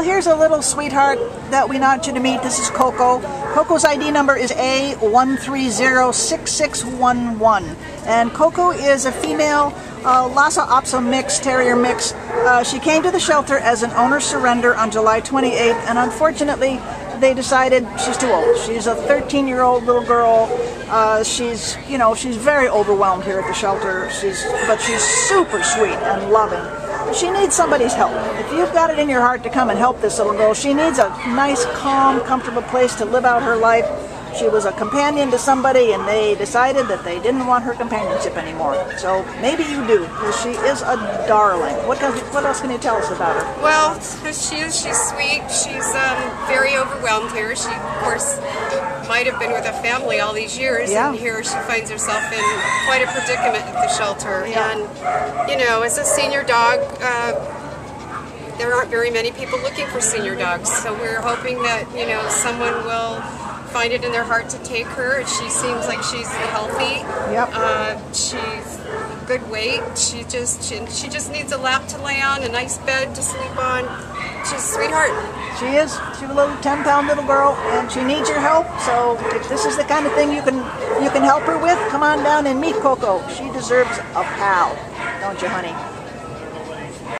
Well, here's a little sweetheart that we want you to meet. This is Koko. Koko's ID number is A1306611. And Koko is a female uh, Lhasa Apso mix, terrier mix. Uh, she came to the shelter as an owner surrender on July 28th, and unfortunately, they decided she's too old. She's a 13 year old little girl. Uh, she's, you know, she's very overwhelmed here at the shelter. She's, but she's super sweet and loving. She needs somebody's help. If you've got it in your heart to come and help this little girl, she needs a nice, calm, comfortable place to live out her life she was a companion to somebody and they decided that they didn't want her companionship anymore. So maybe you do, because she is a darling. What, does, what else can you tell us about her? Well, she is, she's sweet. She's um, overwhelmed here. She, of course, might have been with a family all these years, yeah. and here she finds herself in quite a predicament at the shelter. Yeah. And, you know, as a senior dog, uh, there aren't very many people looking for senior dogs, so we're hoping that, you know, someone will find it in their heart to take her. She seems like she's healthy. Yep. Uh, she's good weight. She just she, she just needs a lap to lay on, a nice bed to sleep on. Sweetheart. She is. She's a little 10 pound little girl and she needs your help. So if this is the kind of thing you can you can help her with, come on down and meet Koko. She deserves a pal, don't you, honey?